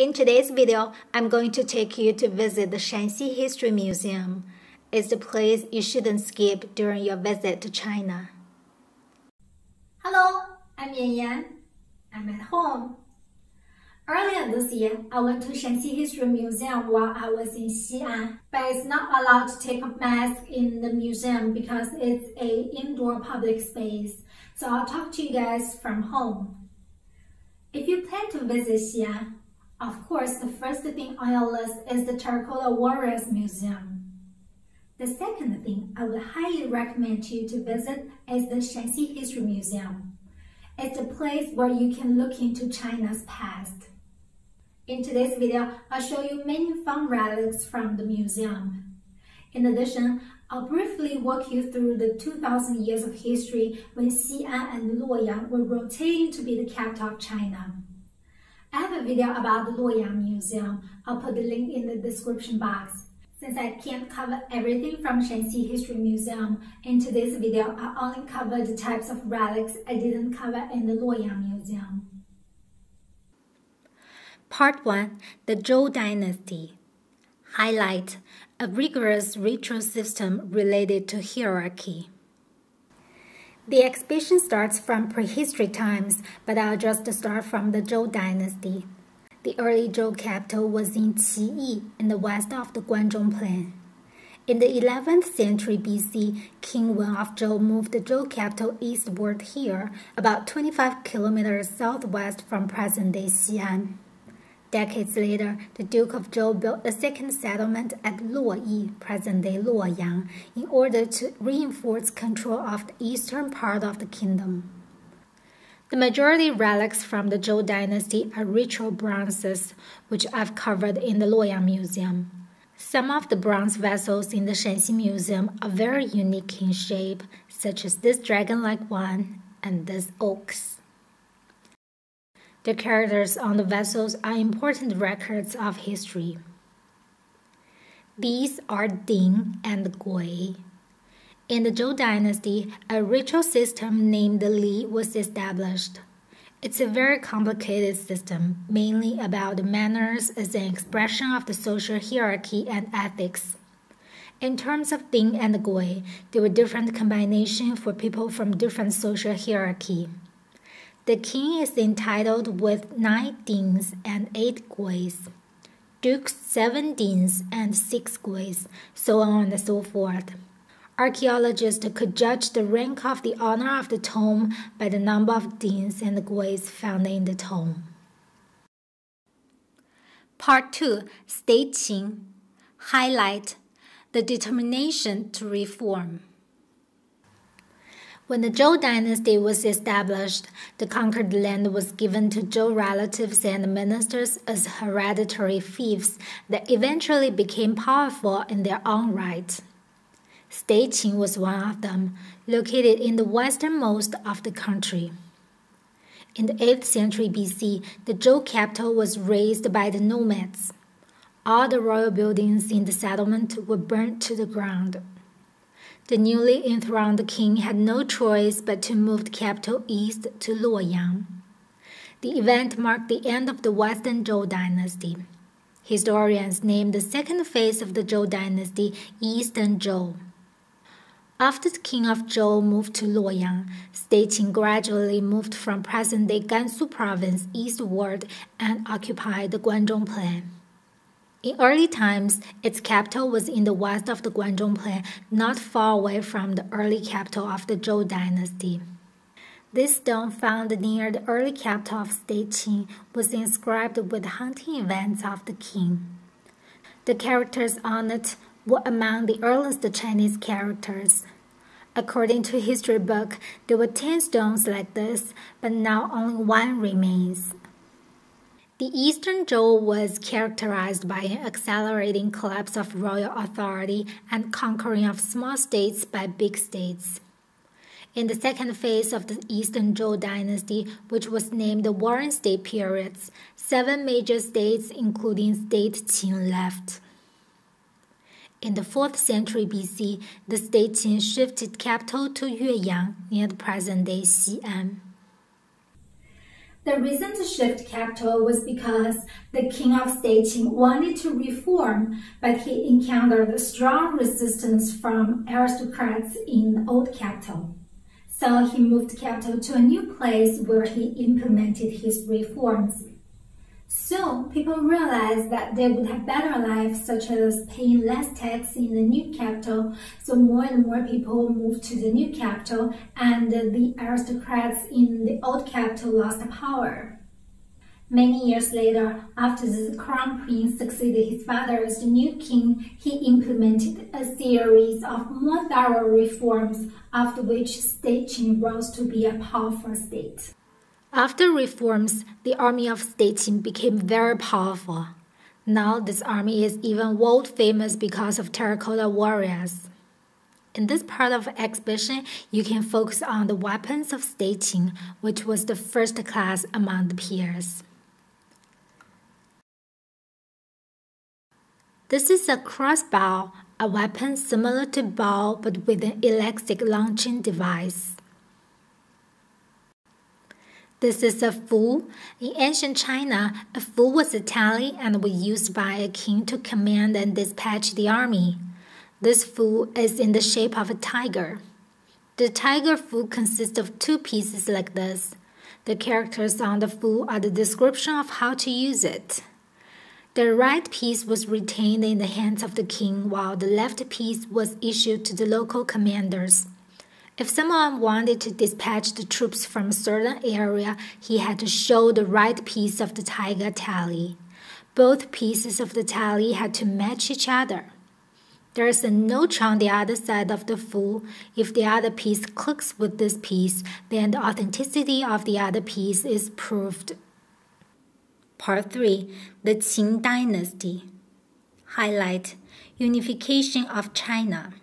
In today's video, I'm going to take you to visit the Shaanxi History Museum. It's the place you shouldn't skip during your visit to China. Hello, I'm Yan Yan. I'm at home. Earlier this year, I went to Shaanxi History Museum while I was in Xi'an, but it's not allowed to take a mask in the museum because it's a indoor public space. So I'll talk to you guys from home. If you plan to visit Xi'an, of course, the first thing on your list is the Terracotta Warriors Museum. The second thing I would highly recommend you to visit is the Shaanxi History Museum. It's a place where you can look into China's past. In today's video, I'll show you many fun relics from the museum. In addition, I'll briefly walk you through the 2,000 years of history when Xi'an and Luoyang were rotating to be the capital of China. I have a video about the Luoyang Museum. I'll put the link in the description box. Since I can't cover everything from Shaanxi History Museum, in today's video, I'll only cover the types of relics I didn't cover in the Luoyang Museum. Part 1 The Zhou Dynasty Highlight A rigorous ritual system related to hierarchy. The exhibition starts from prehistoric times, but I'll just start from the Zhou Dynasty. The early Zhou capital was in Qiyi in the west of the Guanzhong Plain. In the 11th century BC, King Wen of Zhou moved the Zhou capital eastward here, about 25 kilometers southwest from present-day Xi'an. Decades later, the Duke of Zhou built a second settlement at Luoyi, present-day Luoyang, in order to reinforce control of the eastern part of the kingdom. The majority relics from the Zhou dynasty are ritual bronzes, which I've covered in the Luoyang Museum. Some of the bronze vessels in the Shaanxi Museum are very unique in shape, such as this dragon-like one and this ox. The characters on the vessels are important records of history. These are Ding and Gui. In the Zhou dynasty, a ritual system named the Li was established. It's a very complicated system, mainly about the manners as an expression of the social hierarchy and ethics. In terms of Ding and Gui, there were different combinations for people from different social hierarchy. The king is entitled with nine dings and eight guis, dukes seven dings and six guis, so on and so forth. Archaeologists could judge the rank of the honor of the tomb by the number of dings and guis found in the tomb. Part 2 State Qin Highlight the determination to reform. When the Zhou dynasty was established, the conquered land was given to Zhou relatives and ministers as hereditary fiefs that eventually became powerful in their own right. State Qin was one of them, located in the westernmost of the country. In the 8th century BC, the Zhou capital was razed by the nomads. All the royal buildings in the settlement were burnt to the ground. The newly enthroned king had no choice but to move the capital east to Luoyang. The event marked the end of the Western Zhou dynasty. Historians name the second phase of the Zhou dynasty Eastern Zhou. After the king of Zhou moved to Luoyang, State Qin gradually moved from present-day Gansu province eastward and occupied the Guanzhong plain. In early times, its capital was in the west of the Guanzhong Plain, not far away from the early capital of the Zhou dynasty. This stone found near the early capital of State Qin was inscribed with hunting events of the king. The characters on it were among the earliest Chinese characters. According to history book, there were 10 stones like this, but now only one remains. The Eastern Zhou was characterized by an accelerating collapse of royal authority and conquering of small states by big states. In the second phase of the Eastern Zhou dynasty, which was named the Warring State periods, seven major states, including State Qin, left. In the 4th century BC, the state Qin shifted capital to Yueyang near the present day Xi'an. The reason to shift capital was because the king of State Qin wanted to reform, but he encountered strong resistance from aristocrats in old capital. So he moved capital to a new place where he implemented his reforms. Soon, people realized that they would have better lives, such as paying less tax in the new capital. So more and more people moved to the new capital, and the aristocrats in the old capital lost power. Many years later, after the crown prince succeeded his father as the new king, he implemented a series of more thorough reforms, after which State Qin rose to be a powerful state. After reforms, the army of State Qin became very powerful. Now this army is even world famous because of terracotta warriors. In this part of the exhibition, you can focus on the weapons of State Qin, which was the first class among the peers. This is a crossbow, a weapon similar to bow but with an elastic launching device. This is a fu. In ancient China, a fu was a tally and was used by a king to command and dispatch the army. This fu is in the shape of a tiger. The tiger fu consists of two pieces like this. The characters on the fu are the description of how to use it. The right piece was retained in the hands of the king, while the left piece was issued to the local commanders. If someone wanted to dispatch the troops from a certain area, he had to show the right piece of the tiger tally. Both pieces of the tally had to match each other. There is a notch on the other side of the fu. If the other piece clicks with this piece, then the authenticity of the other piece is proved. Part 3 The Qin Dynasty Highlight Unification of China.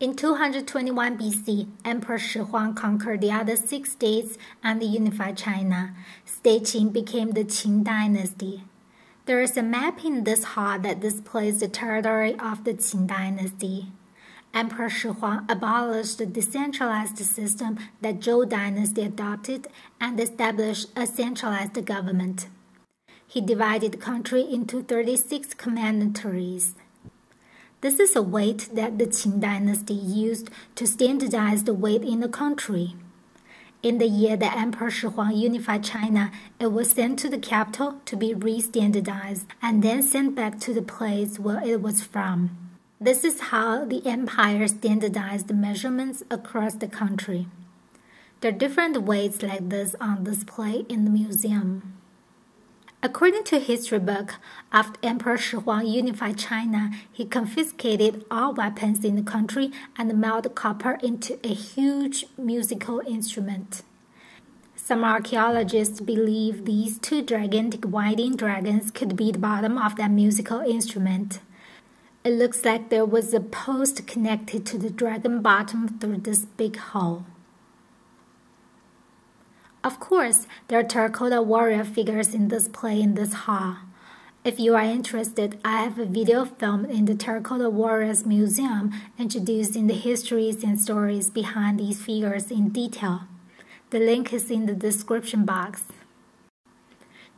In 221 BC, Emperor Shi Huang conquered the other six states and unified China. State Qin became the Qin dynasty. There is a map in this hall that displays the territory of the Qin dynasty. Emperor Shi Huang abolished the decentralized system that Zhou dynasty adopted and established a centralized government. He divided the country into 36 commanderies. This is a weight that the Qin dynasty used to standardize the weight in the country. In the year that Emperor Shi Huang unified China, it was sent to the capital to be re-standardized and then sent back to the place where it was from. This is how the empire standardized the measurements across the country. There are different weights like this on display in the museum. According to history book, after Emperor Shi Huang unified China, he confiscated all weapons in the country and melted copper into a huge musical instrument. Some archaeologists believe these two gigantic whiting dragons could be the bottom of that musical instrument. It looks like there was a post connected to the dragon bottom through this big hole. Of course, there are terracotta warrior figures in display in this hall. If you are interested, I have a video filmed in the Terracotta Warriors Museum introducing the histories and stories behind these figures in detail. The link is in the description box.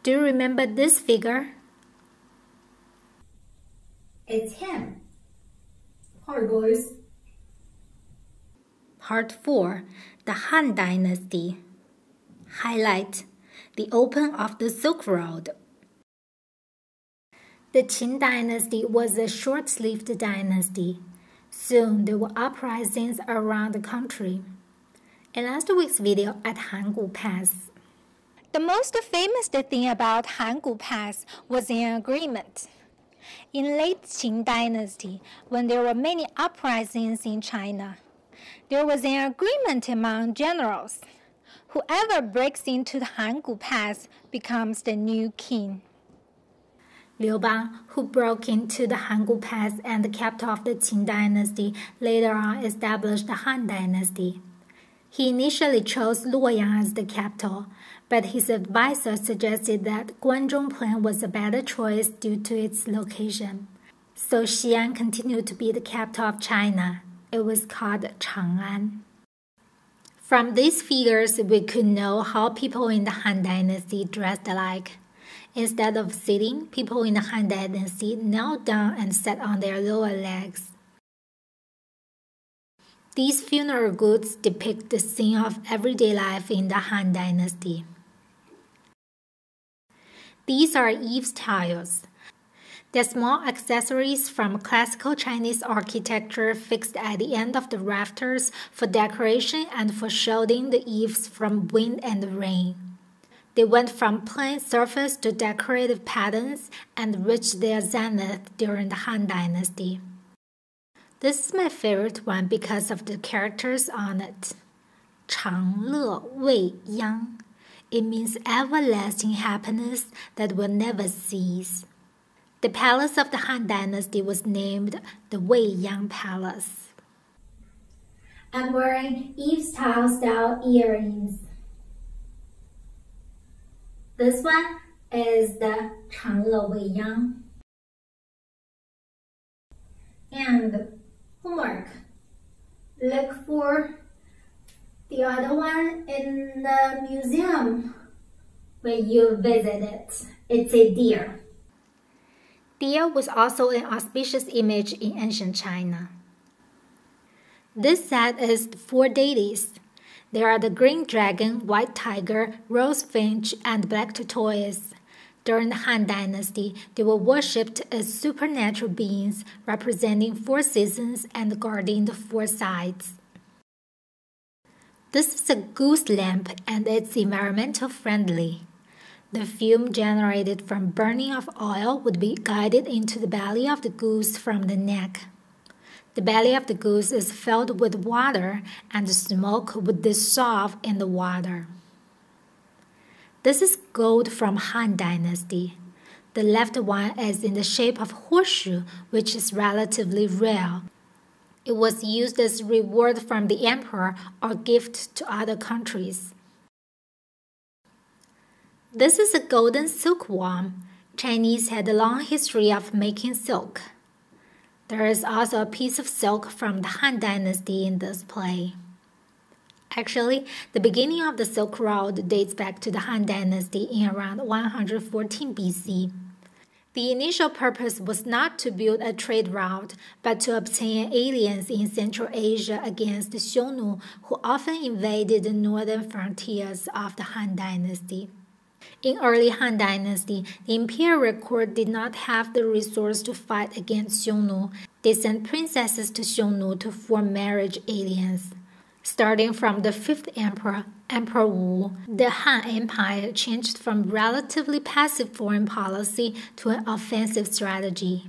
Do you remember this figure? It's him. Hi, boys. Part 4 The Han Dynasty highlight the open of the Silk Road. The Qin dynasty was a short-lived dynasty. Soon there were uprisings around the country. In last week's video at Hangu Pass, the most famous thing about Hangu Pass was an agreement. In late Qin dynasty, when there were many uprisings in China, there was an agreement among generals Whoever breaks into the Hangu Pass becomes the new king. Liu Bang, who broke into the Hangu Pass and the capital of the Qin dynasty, later on established the Han dynasty. He initially chose Luoyang as the capital, but his advisor suggested that Guanzhong Plain was a better choice due to its location. So Xi'an continued to be the capital of China. It was called Chang'an. From these figures, we could know how people in the Han Dynasty dressed alike. Instead of sitting, people in the Han Dynasty knelt down and sat on their lower legs. These funeral goods depict the scene of everyday life in the Han Dynasty. These are eaves tiles. They're small accessories from classical Chinese architecture fixed at the end of the rafters for decoration and for shielding the eaves from wind and rain. They went from plain surface to decorative patterns and reached their zenith during the Han Dynasty. This is my favorite one because of the characters on it. 长乐未央. It means everlasting happiness that will never cease. The palace of the Han Dynasty was named the Wei Yang Palace. I'm wearing Eve style style earrings. This one is the Changle Wei Yang. And homework. Look for the other one in the museum when you visit it. It's a deer. Deer was also an auspicious image in ancient China. This set is the four deities. There are the green dragon, white tiger, rose finch, and black tortoise. During the Han Dynasty, they were worshipped as supernatural beings representing four seasons and guarding the four sides. This is a goose lamp and it's environmental friendly. The fume generated from burning of oil would be guided into the belly of the goose from the neck. The belly of the goose is filled with water and the smoke would dissolve in the water. This is gold from Han Dynasty. The left one is in the shape of horseshoe, which is relatively rare. It was used as reward from the emperor or gift to other countries. This is a golden silkworm. Chinese had a long history of making silk. There is also a piece of silk from the Han Dynasty in this play. Actually, the beginning of the Silk Road dates back to the Han Dynasty in around 114 BC. The initial purpose was not to build a trade route, but to obtain aliens in Central Asia against the Xiongnu, who often invaded the northern frontiers of the Han Dynasty. In early Han Dynasty, the imperial court did not have the resource to fight against Xiongnu. They sent princesses to Xiongnu to form marriage alliances. Starting from the fifth emperor, Emperor Wu, the Han Empire changed from relatively passive foreign policy to an offensive strategy.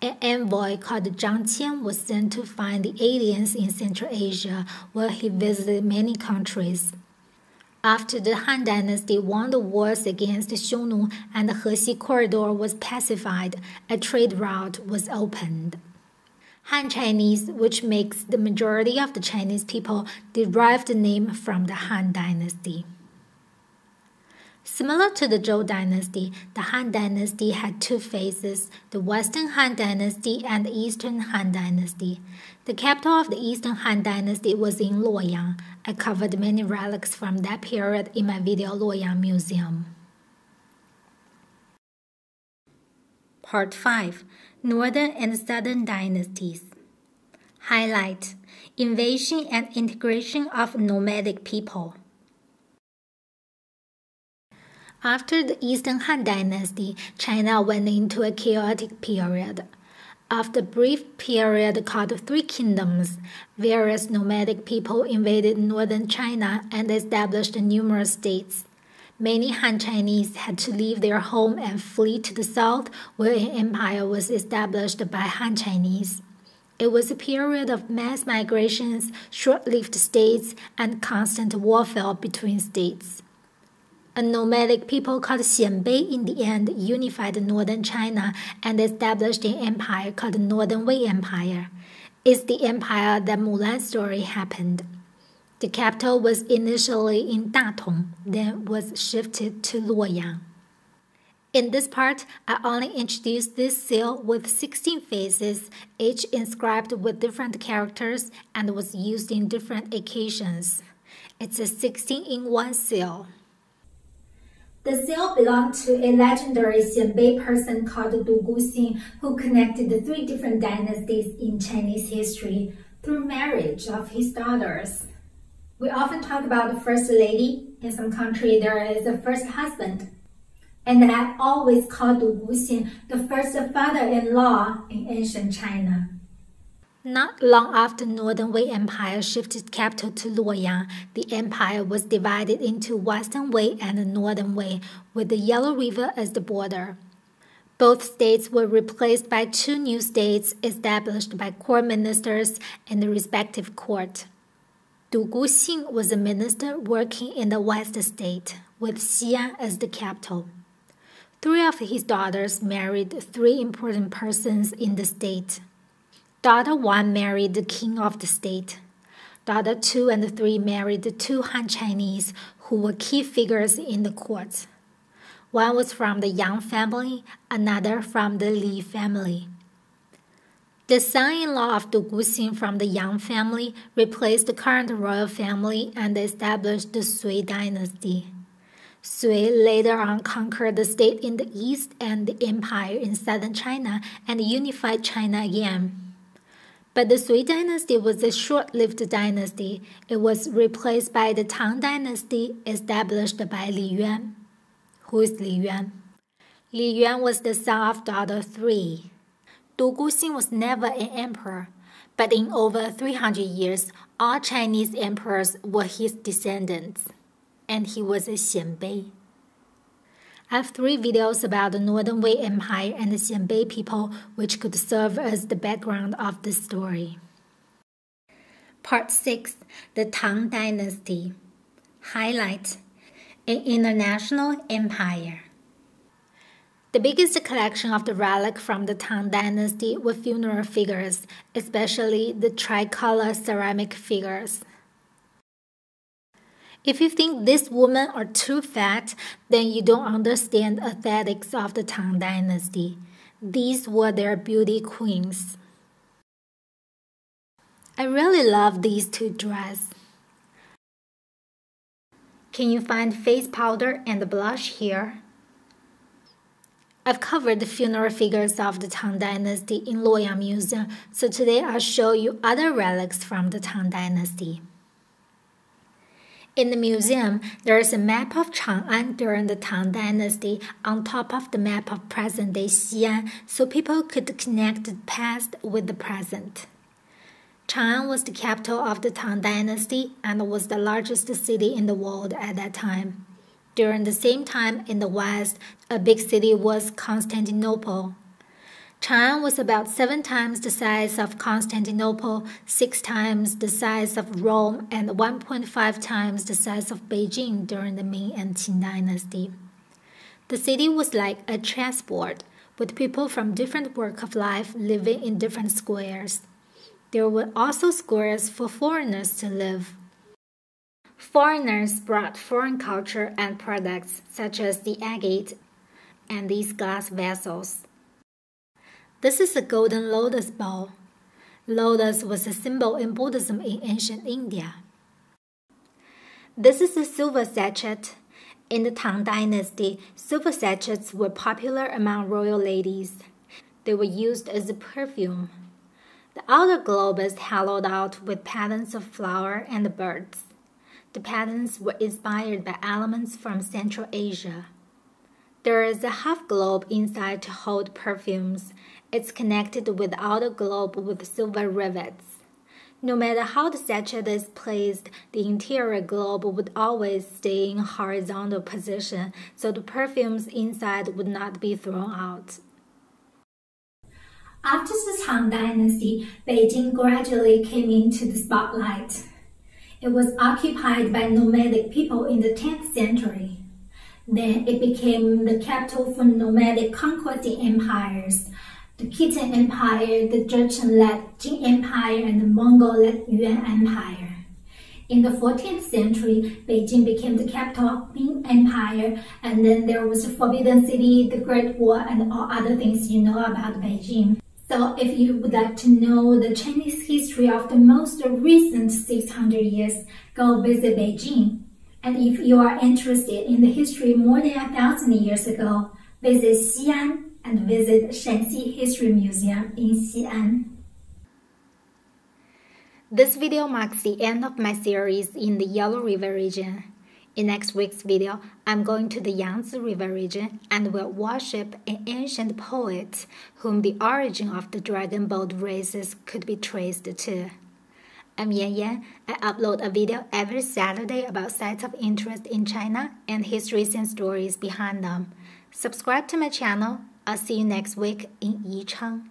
An envoy called Zhang Qian was sent to find the aliens in Central Asia, where he visited many countries. After the Han Dynasty won the wars against Xiongnu and the Hexi corridor was pacified, a trade route was opened. Han Chinese, which makes the majority of the Chinese people, derive the name from the Han Dynasty. Similar to the Zhou Dynasty, the Han Dynasty had two phases the Western Han Dynasty and the Eastern Han Dynasty. The capital of the Eastern Han Dynasty was in Luoyang. I covered many relics from that period in my video Luoyang Museum. Part 5 Northern and Southern Dynasties. Highlight Invasion and integration of nomadic people. After the Eastern Han Dynasty, China went into a chaotic period. After a brief period called Three Kingdoms, various nomadic people invaded northern China and established numerous states. Many Han Chinese had to leave their home and flee to the south, where an empire was established by Han Chinese. It was a period of mass migrations, short lived states, and constant warfare between states. A nomadic people called Xianbei in the end unified northern China and established an empire called the Northern Wei Empire. It's the empire that Mulan's story happened. The capital was initially in Datong, then was shifted to Luoyang. In this part, I only introduced this seal with 16 faces, each inscribed with different characters and was used in different occasions. It's a 16 in 1 seal. The seal belonged to a legendary Xianbei person called Dugu Xin, who connected the three different dynasties in Chinese history through marriage of his daughters. We often talk about the first lady. In some country, there is a first husband. And I always call Dugu Xin the first father-in-law in ancient China. Not long after the Northern Wei Empire shifted capital to Luoyang, the empire was divided into Western Wei and Northern Wei, with the Yellow River as the border. Both states were replaced by two new states established by court ministers in the respective court. Dugu Xin was a minister working in the West State, with Xi'an as the capital. Three of his daughters married three important persons in the state. Daughter 1 married the king of the state. Daughter 2 and 3 married the two Han Chinese who were key figures in the court. One was from the Yang family, another from the Li family. The son-in-law of Dugu Xin from the Yang family replaced the current royal family and established the Sui dynasty. Sui later on conquered the state in the east and the empire in southern China and unified China again. But the Sui dynasty was a short lived dynasty. It was replaced by the Tang dynasty established by Li Yuan. Who is Li Yuan? Li Yuan was the son of daughter 3. Dugu Xin was never an emperor, but in over 300 years, all Chinese emperors were his descendants, and he was a Xianbei. I have three videos about the Northern Wei Empire and the Xianbei people, which could serve as the background of this story. Part 6 The Tang Dynasty Highlight An International Empire. The biggest collection of the relic from the Tang Dynasty were funeral figures, especially the tricolor ceramic figures. If you think this women are too fat, then you don't understand aesthetics of the Tang Dynasty. These were their beauty queens. I really love these two dresses. Can you find face powder and blush here? I've covered the funeral figures of the Tang Dynasty in Luoyang Museum, so today I'll show you other relics from the Tang Dynasty. In the museum, there is a map of Chang'an during the Tang Dynasty on top of the map of present-day Xi'an, so people could connect the past with the present. Chang'an was the capital of the Tang Dynasty and was the largest city in the world at that time. During the same time in the West, a big city was Constantinople. Chang'an was about seven times the size of Constantinople, six times the size of Rome, and 1.5 times the size of Beijing during the Ming and Qin dynasty. The city was like a chessboard, with people from different walks of life living in different squares. There were also squares for foreigners to live. Foreigners brought foreign culture and products such as the agate and these glass vessels. This is a golden lotus bowl. Lotus was a symbol in Buddhism in ancient India. This is a silver sachet. In the Tang Dynasty, silver sachets were popular among royal ladies. They were used as a perfume. The outer globe is hollowed out with patterns of flower and birds. The patterns were inspired by elements from Central Asia. There is a half globe inside to hold perfumes it's connected with outer globe with silver rivets. No matter how the sachet is placed, the interior globe would always stay in horizontal position, so the perfumes inside would not be thrown out. After the Tang Dynasty, Beijing gradually came into the spotlight. It was occupied by nomadic people in the 10th century. Then it became the capital for nomadic conquesting empires the Khitan Empire, the Jurchen-led Jin Empire, and the Mongol-led Yuan Empire. In the 14th century, Beijing became the capital of Ming Empire, and then there was the Forbidden City, the Great Wall, and all other things you know about Beijing. So if you would like to know the Chinese history of the most recent 600 years, go visit Beijing. And if you are interested in the history more than a thousand years ago, visit Xi'an and visit Shaanxi History Museum in Xi'an. This video marks the end of my series in the Yellow River region. In next week's video, I'm going to the Yangtze River region and will worship an ancient poet whom the origin of the dragon boat races could be traced to. I'm Yan Yan. I upload a video every Saturday about sites of interest in China and histories and stories behind them. Subscribe to my channel. I'll see you next week in Yichang.